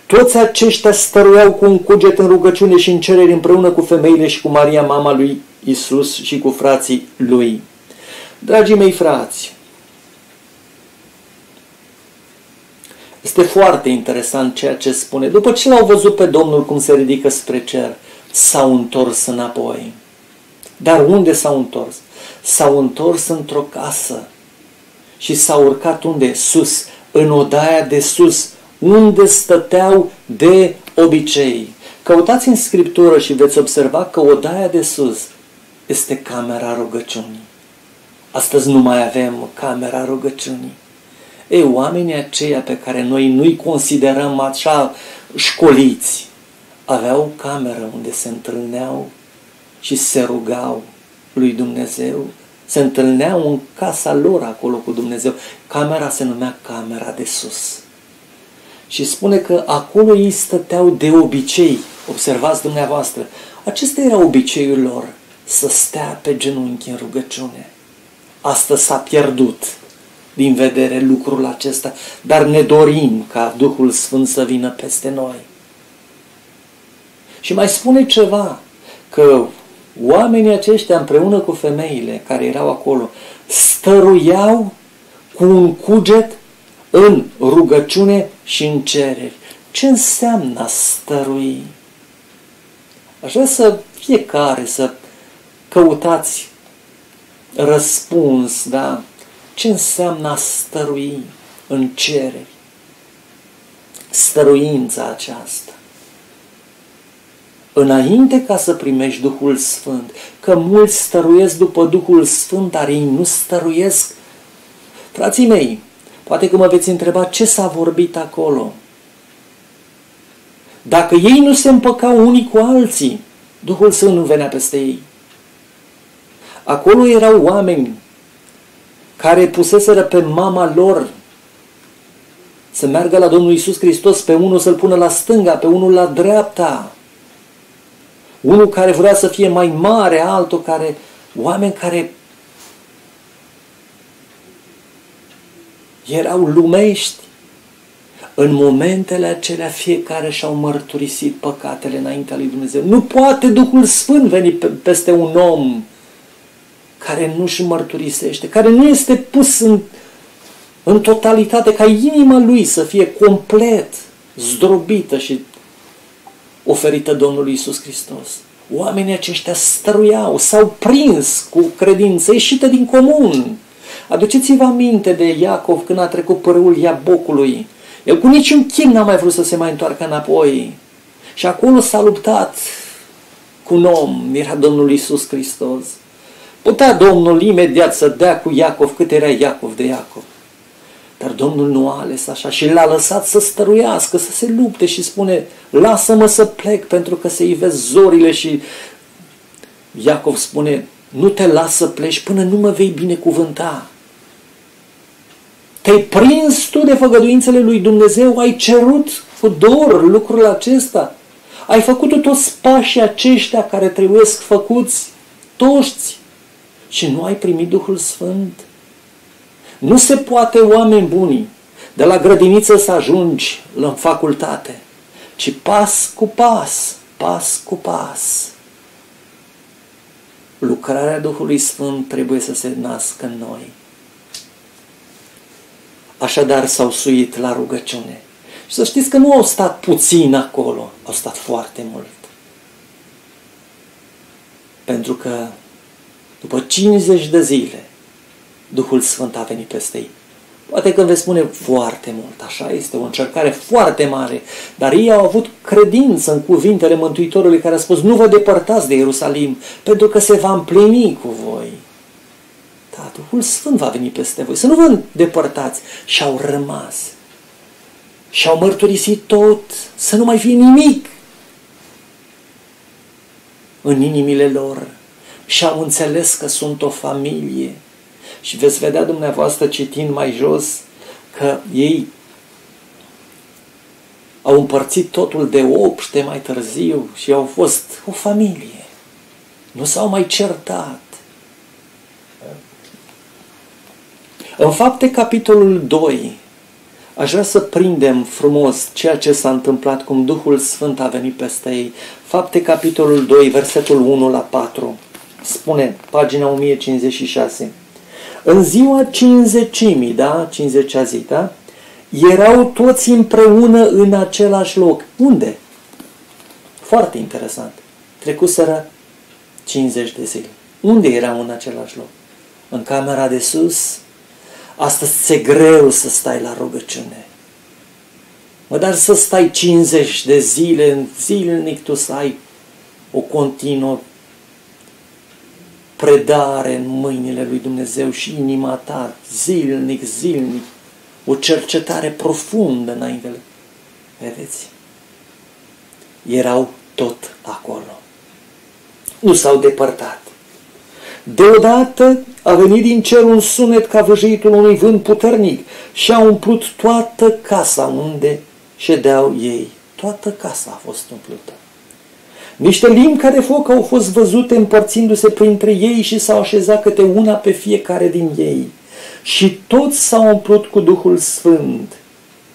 Toți aceștia stăruiau cu un cuget în rugăciune și în cereri împreună cu femeile și cu Maria, mama lui Isus și cu frații lui. Dragii mei frați, este foarte interesant ceea ce spune. După ce l-au văzut pe Domnul cum se ridică spre cer, s-au întors înapoi. Dar unde s-au întors? S-au întors într-o casă și s-au urcat unde? Sus, în odaia de sus, unde stăteau de obicei. Căutați în Scriptură și veți observa că odaia de sus este camera rugăciunii. Astăzi nu mai avem camera rugăciunii. Ei, oamenii aceia pe care noi nu-i considerăm așa școliți, aveau cameră unde se întâlneau și se rugau lui Dumnezeu. Se întâlneau în casa lor acolo cu Dumnezeu. Camera se numea camera de sus. Și spune că acolo ei stăteau de obicei. Observați dumneavoastră. Acesta era obiceiul lor, să stea pe genunchi în rugăciune. Astăzi s-a pierdut din vedere lucrul acesta, dar ne dorim ca Duhul Sfânt să vină peste noi. Și mai spune ceva, că oamenii aceștia împreună cu femeile care erau acolo stăruiau cu un cuget în rugăciune și în cereri. Ce înseamnă a stărui? Aș vrea să fiecare să căutați răspuns, da? Ce înseamnă a stărui în cereri? Stăruința aceasta. Înainte ca să primești Duhul Sfânt, că mulți stăruiesc după Duhul Sfânt, dar ei nu stăruiesc. Frații mei, Poate că mă veți întreba ce s-a vorbit acolo. Dacă ei nu se împăcau unii cu alții, Duhul Sfânt nu venea peste ei. Acolo erau oameni care puseseră pe mama lor să meargă la Domnul Isus Hristos, pe unul să-l pună la stânga, pe unul la dreapta. Unul care vrea să fie mai mare, altul care, oameni care erau lumești. În momentele acelea fiecare și-au mărturisit păcatele înaintea lui Dumnezeu. Nu poate Duhul Sfânt veni peste un om care nu-și mărturisește, care nu este pus în, în totalitate, ca inima lui să fie complet zdrobită și oferită Domnului Isus Hristos. Oamenii aceștia străiau, s-au prins cu credință ieșită din comun Aduceți-vă aminte de Iacov când a trecut părâul Iabocului. El cu niciun chip n-a mai vrut să se mai întoarcă înapoi. Și acolo s-a luptat cu un om, era Domnul Isus Hristos. Putea Domnul imediat să dea cu Iacov cât era Iacov de Iacov. Dar Domnul nu a ales așa și l-a lăsat să stăruiască, să se lupte și spune, lasă-mă să plec pentru că se ivesc zorile și Iacov spune, nu te las să pleci până nu mă vei binecuvânta. Te-ai prins tu de făgăduințele lui Dumnezeu, ai cerut cu dor lucrul acesta. Ai făcut toți pașii aceștia care trebuie făcuți, toți, și nu ai primit Duhul Sfânt. Nu se poate, oameni buni, de la grădiniță să ajungi la facultate, ci pas cu pas, pas cu pas. Lucrarea Duhului Sfânt trebuie să se nască în noi. Așadar s-au suit la rugăciune. Și să știți că nu au stat puțin acolo, au stat foarte mult. Pentru că după 50 de zile, Duhul Sfânt a venit peste ei. Poate că veți spune foarte mult, așa este, o încercare foarte mare, dar ei au avut credință în cuvintele Mântuitorului care a spus, nu vă depărtați de Ierusalim, pentru că se va împlini cu voi. Da, Duhul Sfânt va veni peste voi, să nu vă depărtați. Și au rămas. Și au mărturisit tot, să nu mai fie nimic în inimile lor. Și au înțeles că sunt o familie și veți vedea dumneavoastră citind mai jos că ei au împărțit totul de obște mai târziu și au fost o familie. Nu s-au mai certat. În fapte, capitolul 2, aș vrea să prindem frumos ceea ce s-a întâmplat, cum Duhul Sfânt a venit peste ei. Fapte, capitolul 2, versetul 1 la 4. Spune, pagina 1056. În ziua cinzecimii, da? Cincizecea zi, da? Erau toți împreună în același loc. Unde? Foarte interesant. Trecuseră 50 de zile. Unde erau în același loc? În camera de sus? Astăzi e greu să stai la rugăciune. Mă, dar să stai 50 de zile, în zilnic tu să ai o continuă predare în mâinile lui Dumnezeu și inima ta, zilnic, zilnic, o cercetare profundă înainte. Vedeți? Erau tot acolo. Nu s-au depărtat. Deodată a venit din cer un sunet ca văjăitul unui vânt puternic și a umplut toată casa unde ședeau ei. Toată casa a fost umplută. Niște limbi care foc au fost văzute împărțindu-se printre ei și s-au așezat câte una pe fiecare din ei. Și toți s-au umplut cu Duhul Sfânt,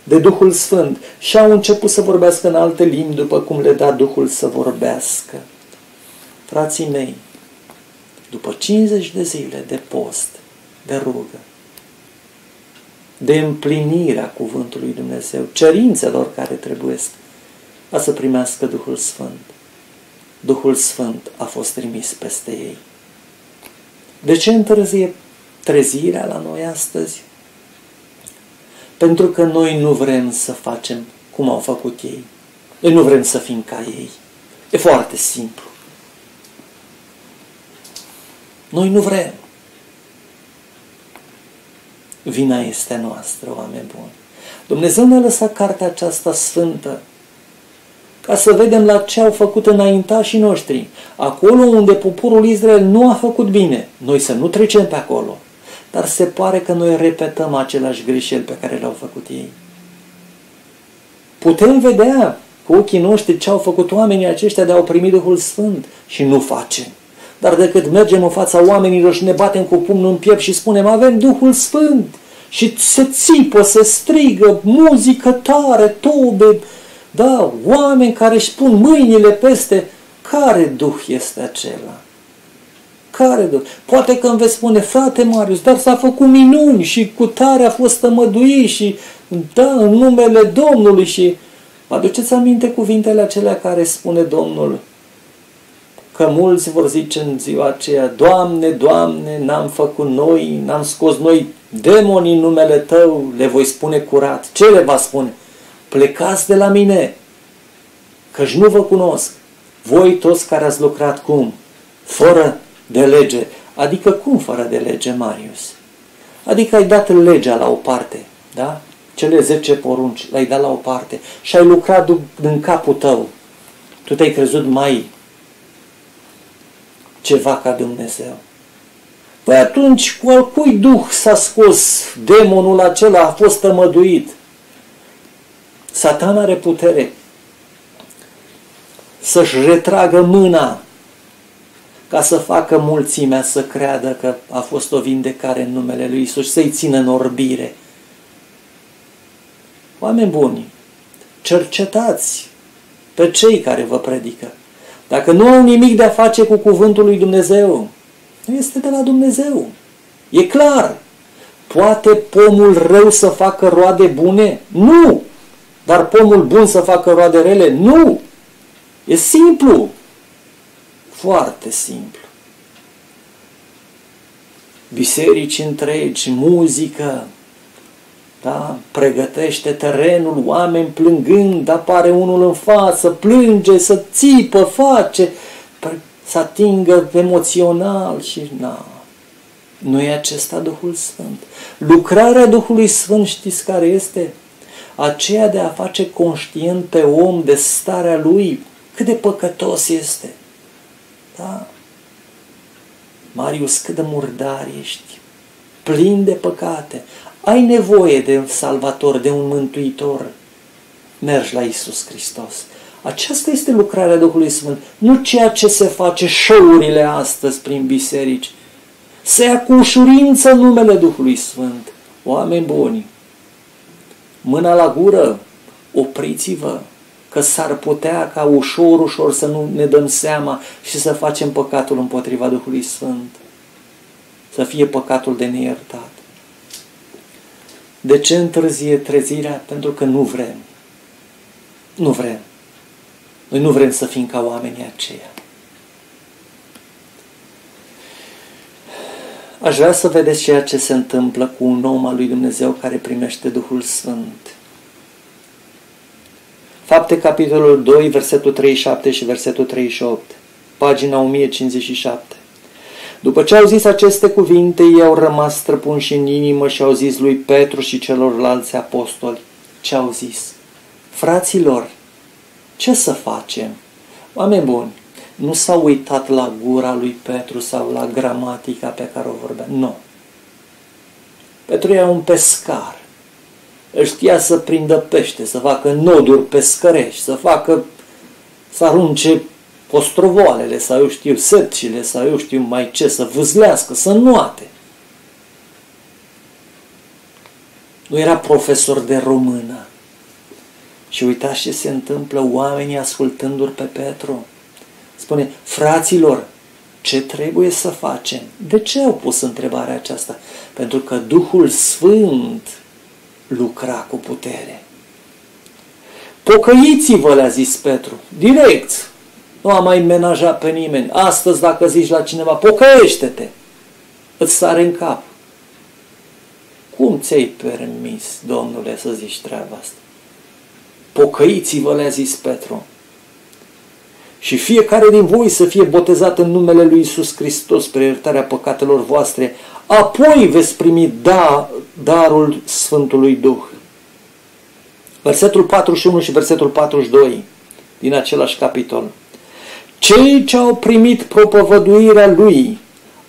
de Duhul Sfânt, și au început să vorbească în alte limbi după cum le da Duhul să vorbească. Frații mei, după 50 de zile de post, de rugă, de împlinirea cuvântului Dumnezeu, cerințelor care trebuie a să primească Duhul Sfânt. Duhul Sfânt a fost trimis peste ei. De ce întârzie trezirea la noi astăzi? Pentru că noi nu vrem să facem cum au făcut ei. Noi nu vrem să fim ca ei. E foarte simplu. Noi nu vrem. Vina este noastră, oameni buni. Dumnezeu ne-a lăsat cartea aceasta sfântă ca să vedem la ce au făcut înaintașii noștri. Acolo unde poporul Israel nu a făcut bine, noi să nu trecem pe acolo. Dar se pare că noi repetăm același greșeli pe care le-au făcut ei. Putem vedea cu ochii noștri ce au făcut oamenii aceștia de a primi Duhul Sfânt și nu facem. Dar decât mergem în fața oamenilor și ne batem cu pumnul în piept și spunem avem Duhul Sfânt și se țipă, se strigă, muzică tare, tobe, da, oameni care își pun mâinile peste care Duh este acela? Care Duh? Poate că îmi veți spune, frate Marius, dar s-a făcut minuni și cu tare a fost tămăduit și da, în numele Domnului și vă aduceți aminte cuvintele acelea care spune Domnul că mulți vor zice în ziua aceea, Doamne, Doamne, n-am făcut noi, n-am scos noi demonii în numele Tău, le voi spune curat. Ce le va spune? Plecați de la mine, căci nu vă cunosc. Voi toți care ați lucrat cum? Fără de lege. Adică cum fără de lege, Marius? Adică ai dat legea la o parte, da? Cele zece porunci, le-ai dat la o parte și ai lucrat în capul tău. Tu te-ai crezut mai ceva ca Dumnezeu. Păi atunci, cu al cui duh s-a scos demonul acela, a fost tămăduit? Satan are putere să-și retragă mâna ca să facă mulțimea să creadă că a fost o vindecare în numele lui Isus, să-i țină în orbire. Oameni buni, cercetați pe cei care vă predică. Dacă nu au nimic de a face cu cuvântul lui Dumnezeu, nu este de la Dumnezeu. E clar. Poate pomul rău să facă roade bune? Nu! Dar pomul bun să facă roade rele? Nu! E simplu. Foarte simplu. Biserici întregi, muzică, da? pregătește terenul, oameni plângând, apare unul în față, plânge, să țipă, face, să atingă emoțional și na. Nu e acesta Duhul Sfânt. Lucrarea Duhului Sfânt știți care este? Aceea de a face conștient pe om de starea lui, cât de păcătos este. Da? Marius, cât de murdar ești, plin de păcate, ai nevoie de un salvator, de un mântuitor, mergi la Isus Hristos. Aceasta este lucrarea Duhului Sfânt, nu ceea ce se face show-urile astăzi prin biserici. Se ia cu ușurință numele Duhului Sfânt. Oameni buni, mâna la gură, opriți-vă, că s-ar putea ca ușor, ușor să nu ne dăm seama și să facem păcatul împotriva Duhului Sfânt. Să fie păcatul de neiertat. De ce întârzie trezirea? Pentru că nu vrem. Nu vrem. Noi nu vrem să fim ca oamenii aceia. Aș vrea să vedeți ceea ce se întâmplă cu un om al lui Dumnezeu care primește Duhul Sfânt. Fapte, capitolul 2, versetul 37 și versetul 38, pagina 1057. După ce au zis aceste cuvinte, ei au rămas străpunși în inimă și au zis lui Petru și celorlalți apostoli. Ce au zis? Fraților, ce să facem? Oameni buni, nu s-au uitat la gura lui Petru sau la gramatica pe care o vorbea. Nu. Petru era un pescar. Îl știa să prindă pește, să facă noduri pescărești, să facă, să arunce postrovoalele, sau eu știu, sătcile, sau eu știu mai ce, să vâzlească, să nuate. Nu era profesor de română. Și uitați ce se întâmplă oamenii ascultându-l pe Petru. Spune, fraților, ce trebuie să facem? De ce au pus întrebarea aceasta? Pentru că Duhul Sfânt lucra cu putere. Pocăiți-vă, le-a zis Petru, direct. Nu a mai menajat pe nimeni. Astăzi, dacă zici la cineva, pocăiește-te, îți sare în cap. Cum ți-ai permis, domnule, să zici treaba asta? Pocăiți-vă, le-a zis Petru. Și fiecare din voi să fie botezat în numele lui Isus Hristos spre iertarea păcatelor voastre, apoi veți primi da, darul Sfântului Duh. Versetul 41 și versetul 42 din același capitol. Cei ce au primit propovăduirea lui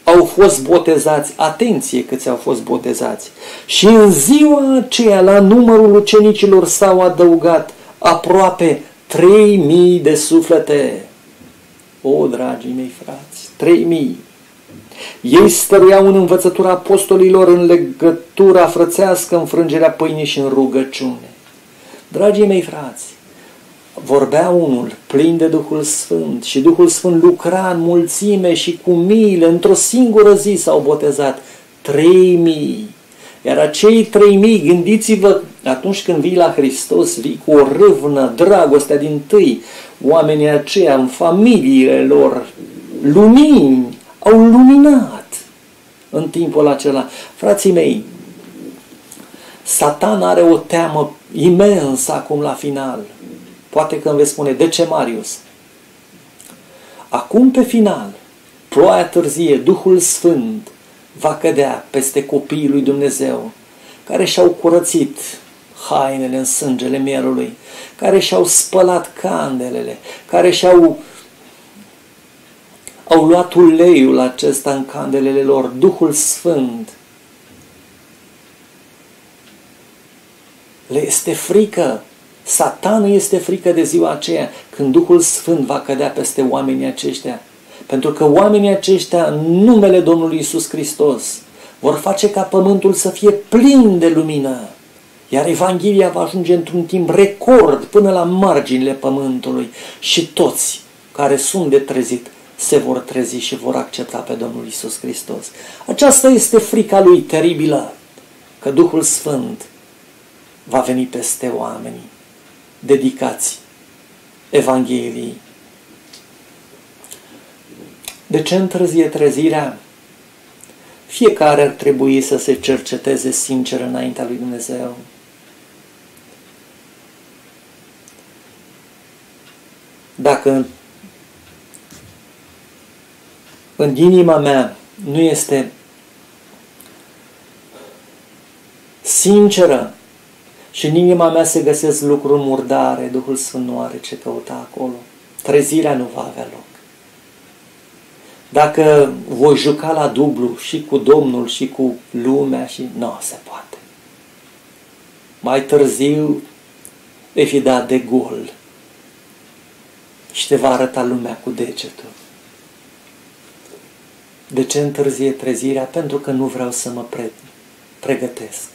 au fost botezați, atenție câți au fost botezați, și în ziua aceea la numărul ucenicilor s-au adăugat aproape 3000 de suflete. O, dragii mei frați, 3000. Ei stăruiau în învățătura apostolilor în legătura frățească, în frângerea pâinii și în rugăciune. Dragii mei frați, vorbea unul plin de Duhul Sfânt și Duhul Sfânt lucra în mulțime și cu miile, într-o singură zi s-au botezat trei mii. Iar acei trei mii, gândiți-vă, atunci când vii la Hristos, vii cu o râvnă, dragostea din tâi, oamenii aceia în familiile lor, lumini, au luminat în timpul acela. Frații mei, Satan are o teamă imensă acum la final. Poate că îmi veți spune, de ce Marius? Acum pe final, ploaia târzie, Duhul Sfânt va cădea peste copiii lui Dumnezeu, care și-au curățit hainele în sângele mielului, care și-au spălat candelele, care și-au au luat uleiul acesta în candelele lor, Duhul Sfânt. Le este frică Satanul este frică de ziua aceea când Duhul Sfânt va cădea peste oamenii aceștia. Pentru că oamenii aceștia, în numele Domnului Isus Hristos, vor face ca pământul să fie plin de lumină. Iar Evanghelia va ajunge într-un timp record până la marginile pământului și toți care sunt de trezit se vor trezi și vor accepta pe Domnul Isus Hristos. Aceasta este frica lui teribilă, că Duhul Sfânt va veni peste oamenii dedicați Evangheliei. De ce întârzie trezirea? Fiecare ar trebui să se cerceteze sincer înaintea lui Dumnezeu. Dacă în inima mea nu este sinceră și în inima mea se găsesc lucruri murdare, Duhul Sfânt nu are ce căuta acolo. Trezirea nu va avea loc. Dacă voi juca la dublu și cu Domnul și cu lumea și nu se poate. Mai târziu vei fi dat de gol și te va arăta lumea cu degetul. De ce întârzie trezirea? Pentru că nu vreau să mă pre- pregătesc.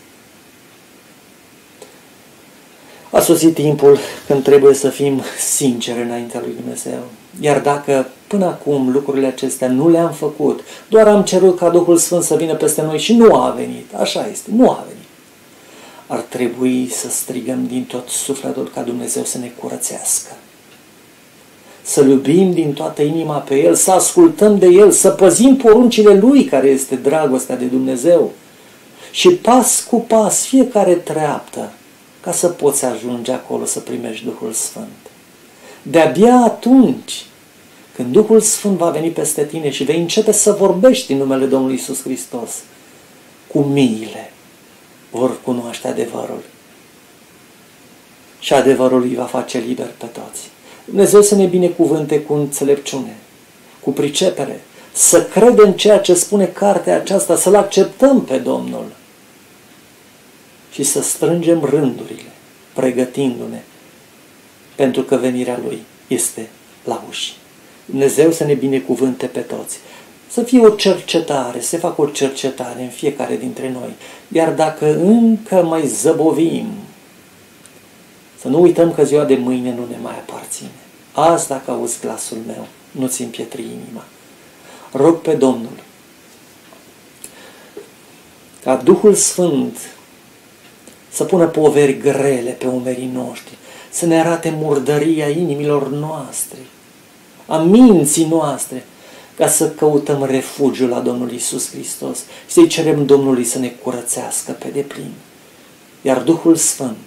A sosit timpul când trebuie să fim sinceri înaintea lui Dumnezeu. Iar dacă până acum lucrurile acestea nu le-am făcut, doar am cerut ca Duhul Sfânt să vină peste noi și nu a venit, așa este, nu a venit. Ar trebui să strigăm din tot sufletul ca Dumnezeu să ne curățească. Să-L iubim din toată inima pe El, să ascultăm de El, să păzim poruncile Lui care este dragostea de Dumnezeu. Și pas cu pas, fiecare treaptă, ca să poți ajunge acolo să primești Duhul Sfânt. De-abia atunci, când Duhul Sfânt va veni peste tine și vei începe să vorbești în numele Domnului Isus Hristos, cu miile vor cunoaște adevărul. Și adevărul îi va face liber pe toți. Dumnezeu să ne binecuvânte cu înțelepciune, cu pricepere, să credem ceea ce spune cartea aceasta, să-L acceptăm pe Domnul și să strângem rândurile, pregătindu-ne, pentru că venirea Lui este la uși. Dumnezeu să ne binecuvânte pe toți. Să fie o cercetare, să facă o cercetare în fiecare dintre noi. Iar dacă încă mai zăbovim, să nu uităm că ziua de mâine nu ne mai aparține. Azi, dacă auzi glasul meu, nu-ți împietri inima. Rog pe Domnul ca Duhul Sfânt să pună poveri grele pe umerii noștri, să ne arate murdăria inimilor noastre, a minții noastre, ca să căutăm refugiul la Domnul Isus Hristos și să-i cerem Domnului să ne curățească pe deplin, iar Duhul Sfânt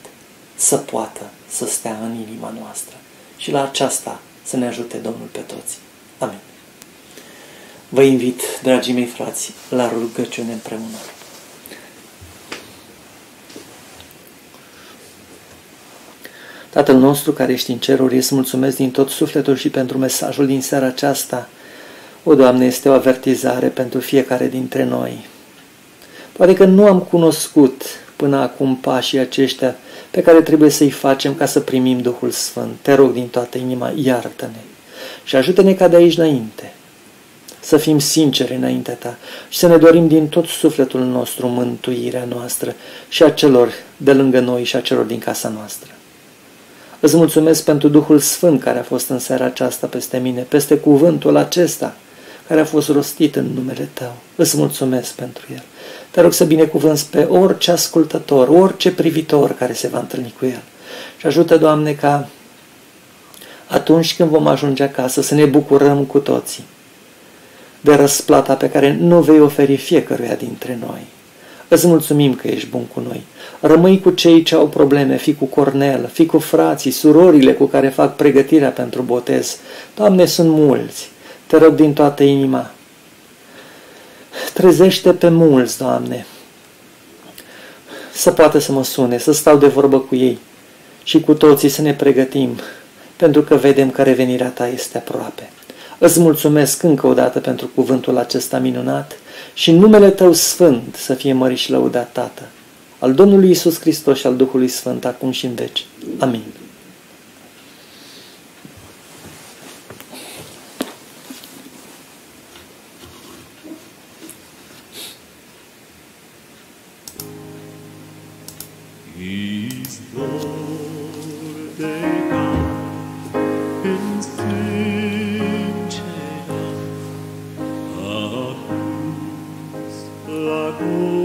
să poată să stea în inima noastră și la aceasta să ne ajute Domnul pe toți. Amin. Vă invit, dragii mei frați, la rugăciune împreună. Tatăl nostru care ești în ceruri, îți mulțumesc din tot sufletul și pentru mesajul din seara aceasta. O, Doamne, este o avertizare pentru fiecare dintre noi. Poate că nu am cunoscut până acum pașii aceștia pe care trebuie să-i facem ca să primim Duhul Sfânt. Te rog din toată inima, iartă-ne și ajută-ne ca de aici înainte să fim sinceri înaintea Ta și să ne dorim din tot sufletul nostru mântuirea noastră și a celor de lângă noi și a celor din casa noastră. Îți mulțumesc pentru Duhul Sfânt care a fost în seara aceasta peste mine, peste cuvântul acesta care a fost rostit în numele Tău. Îți mulțumesc pentru el. Te rog să binecuvânți pe orice ascultător, orice privitor care se va întâlni cu el. Și ajută, Doamne, ca atunci când vom ajunge acasă să ne bucurăm cu toții de răsplata pe care nu vei oferi fiecăruia dintre noi. Îți mulțumim că ești bun cu noi. Rămâi cu cei ce au probleme, fi cu Cornel, fi cu frații, surorile cu care fac pregătirea pentru botez. Doamne, sunt mulți. Te rog din toată inima. Trezește pe mulți, Doamne, să poată să mă sune, să stau de vorbă cu ei și cu toții să ne pregătim, pentru că vedem că revenirea Ta este aproape. Îți mulțumesc încă o dată pentru cuvântul acesta minunat și numele Tău Sfânt să fie mărit și lăudat, Tată, al Domnului Isus Hristos și al Duhului Sfânt, acum și în veci. Amin. Is the lagoon.